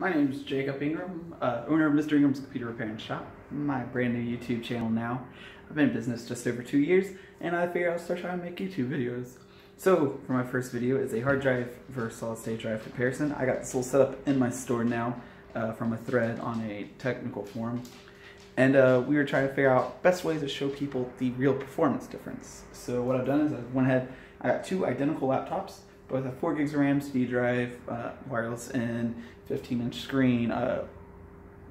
My name is Jacob Ingram, uh, owner of Mr. Ingram's Computer Repair and Shop, my brand new YouTube channel now. I've been in business just over two years, and I figured I'd start trying to make YouTube videos. So, for my first video is a hard drive versus solid state drive comparison. I got this all set up in my store now uh, from a thread on a technical forum. And uh, we were trying to figure out best ways to show people the real performance difference. So what I've done is I went ahead, I got two identical laptops, both have 4 gigs of RAM, CD drive, uh, wireless in, 15 inch screen, uh,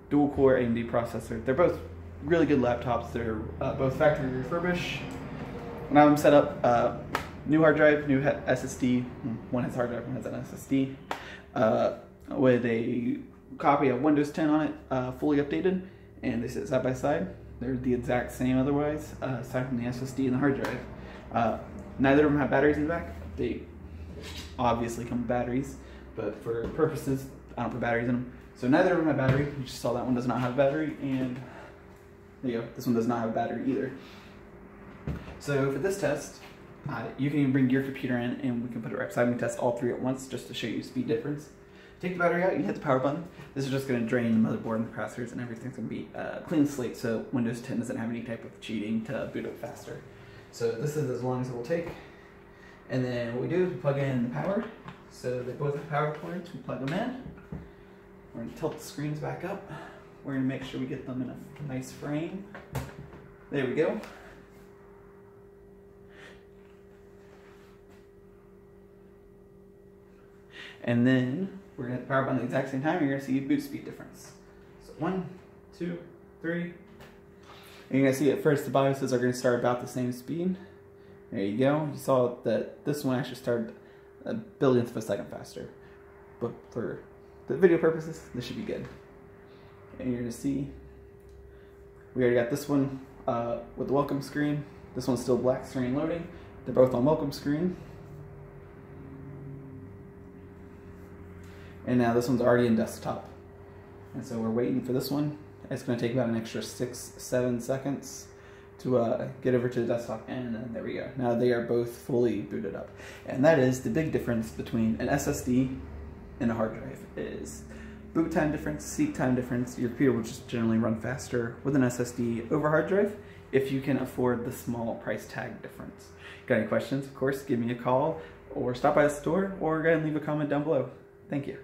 dual core AMD processor. They're both really good laptops. They're uh, both factory refurbished. When I have them set up, uh, new hard drive, new SSD. Hmm, one has hard drive, one has an SSD. Uh, with a copy of Windows 10 on it, uh, fully updated, and they sit side by side. They're the exact same otherwise, aside from the SSD and the hard drive. neither of them have batteries in the back. They obviously come with batteries, but for purposes, I don't put batteries in them. So neither of them have battery. You just saw that one does not have a battery, and there you go. This one does not have a battery either. So for this test, uh, you can even bring your computer in and we can put it right beside me test all three at once just to show you speed difference. Take the battery out, you hit the power button. This is just going to drain the motherboard and the processors and everything's to be uh, clean slate so Windows 10 doesn't have any type of cheating to boot up faster. So this is as long as it will take. And then what we do is we plug in the power. So they both have power ports, we plug them in. We're gonna tilt the screens back up. We're gonna make sure we get them in a nice frame. There we go. And then we're gonna hit the power button at the exact same time. You're gonna see boot speed difference. So one, two, three. And you're gonna see at first the BIOSes are gonna start about the same speed. There you go. You saw that this one actually started a billionth of a second faster. But for the video purposes, this should be good. And you're gonna see, we already got this one uh, with the welcome screen. This one's still black screen loading. They're both on welcome screen. And now this one's already in desktop. And so we're waiting for this one. It's gonna take about an extra six, seven seconds to uh, get over to the desktop and then there we go. Now they are both fully booted up. And that is the big difference between an SSD and a hard drive is boot time difference, seat time difference. Your computer will just generally run faster with an SSD over hard drive if you can afford the small price tag difference. Got any questions? Of course, give me a call or stop by the store or go ahead and leave a comment down below. Thank you.